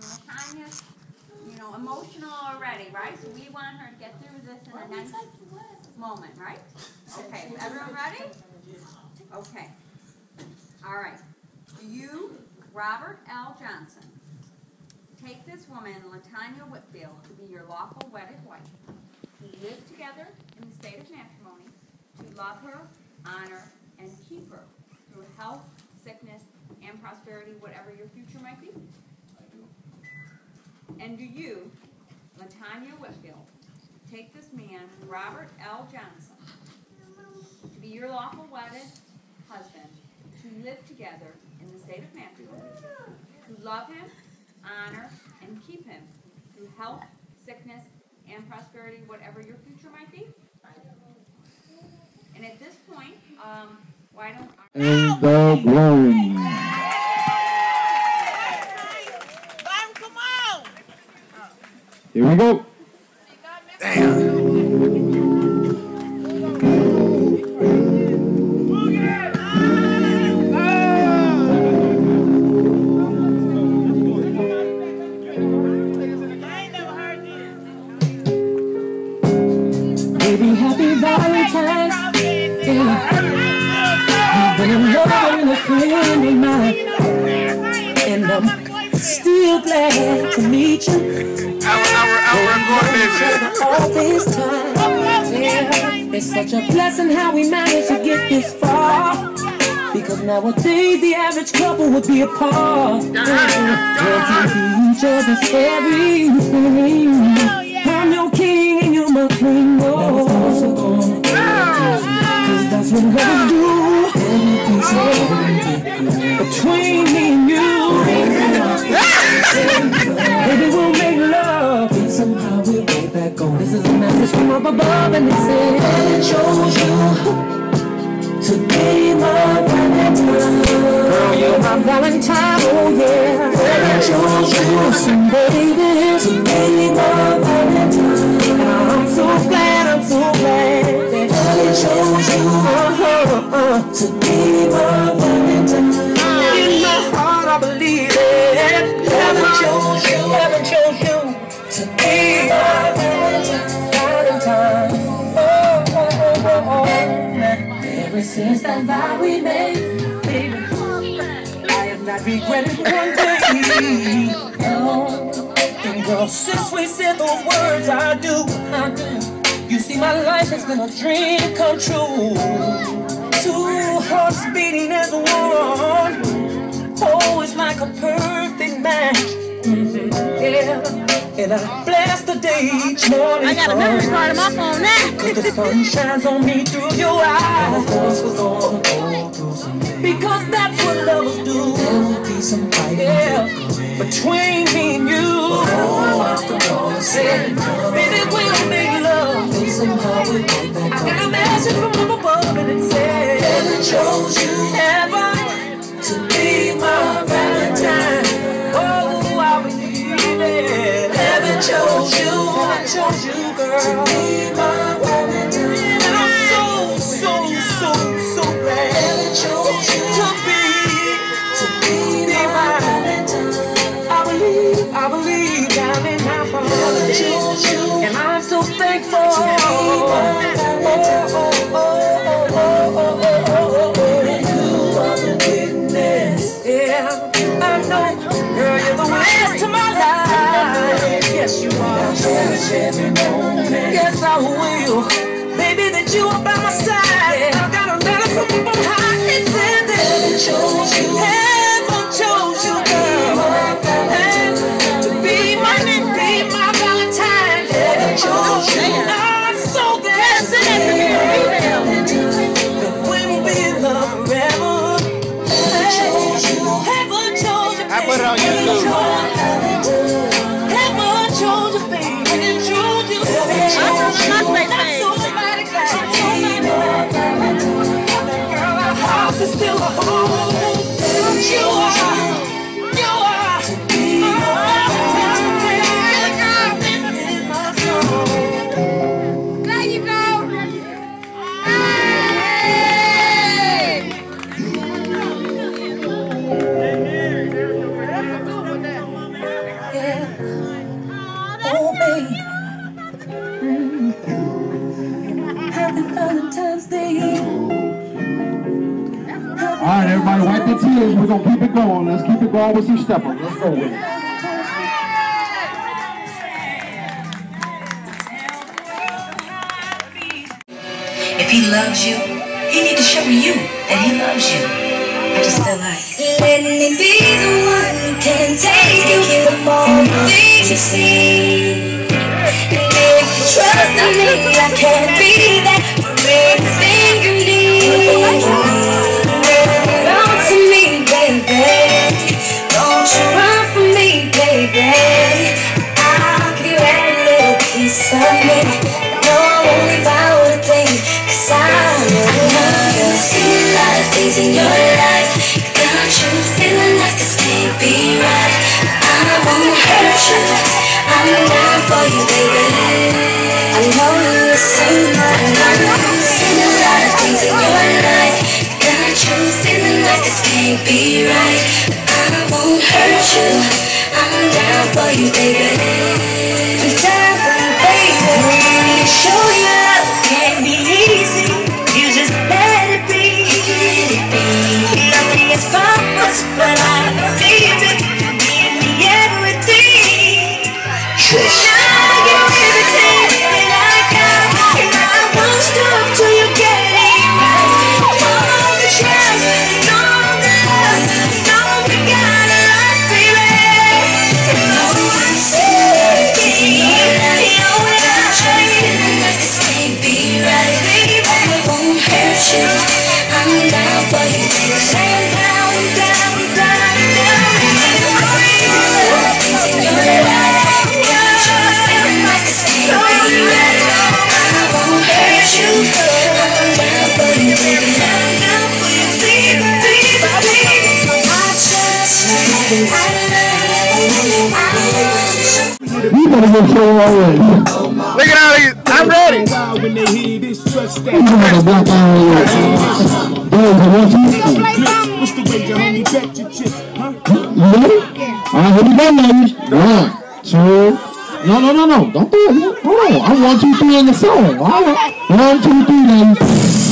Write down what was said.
Latanya's, you know, emotional already, right? So we want her to get through this in a nice moment, right? Okay, everyone ready? Okay. All right. Do you, Robert L. Johnson, take this woman, Latanya Whitfield, to be your lawful wedded wife. To live together in the state of matrimony, to love her, honor, and keep her through health, sickness, and prosperity, whatever your future might be. And do you, Latanya Whitfield, take this man, Robert L. Johnson, to be your lawful wedded husband, to live together in the state of matrimony, to love him, honor, and keep him through health, sickness, and prosperity, whatever your future might be? And at this point, um, why don't And the glory. Here we go. Baby, happy Valentine's Day. You've been in love with a friend of mine. And I'm still glad to meet you. All this time. Yeah, it's such a blessing how we managed to get this far. Because nowadays the average couple would be apart. Wanting to be each other's everything. I'm your king and you're my queen. Oh, Cause that's what lovers do. Between you, baby, be my Valentine. And I'm so glad, I'm so glad that I chose you uh-huh, uh, to be my Valentine. In my heart, I believe it. Heaven chose you, heaven chose you to be my. Valentine. Oh, oh, oh, oh, oh. Ever since that vow we made, baby, I have not regretted one day. And girl, since we said the words I do, I do. You see, my life has been a dream come true. Two hearts beating as one. Oh, it's like a perfect match. Mhm, Yeah, and I bless the day each morning. I got a memory card on my phone now. Cause the sun shines on me through your eyes. Because that's what lovers do. There will be some fight. Yeah. Between me and you. Oh, done. Baby, we'll make love. Somehow we'll get I got a message from Yeah, I know. Girl, you're the witness to my life. Yes, you are. Yes, I will. Baby, that you are by my side. I got a letter from on high. It said that heaven chose you. happy Valentine's Day. All right, everybody, wipe the tears. We're going to keep it going. Let's keep it going with some steppers. Let's go with it. If he loves you, he need to show you that he loves you. I just feel like let me be the one who can take you from the things you see. If trust in me, I can be that everything you need. Come to me, baby. Don't you run from me, baby. I'll give you every little piece of me. No, I won't leave out a thing, cause I know you've seen a lot of things in your life. Got you feeling like this can't be right. I won't hurt you. I'm down for you, baby. I know you've seen, a lot of things in your life. Got you this can't be right. I won't hurt you. I'm down for you, baby. You. You your already. Look at all these. I'm ready. hear this, trust that. You your I want you to. What's the wager, homie? Bet your chips, huh? You ready? All right, here we go, ladies. One, two. No, no, no, no. Don't do it. Hold on. I'm one, two, three in the song. All right. One, two, three, ladies.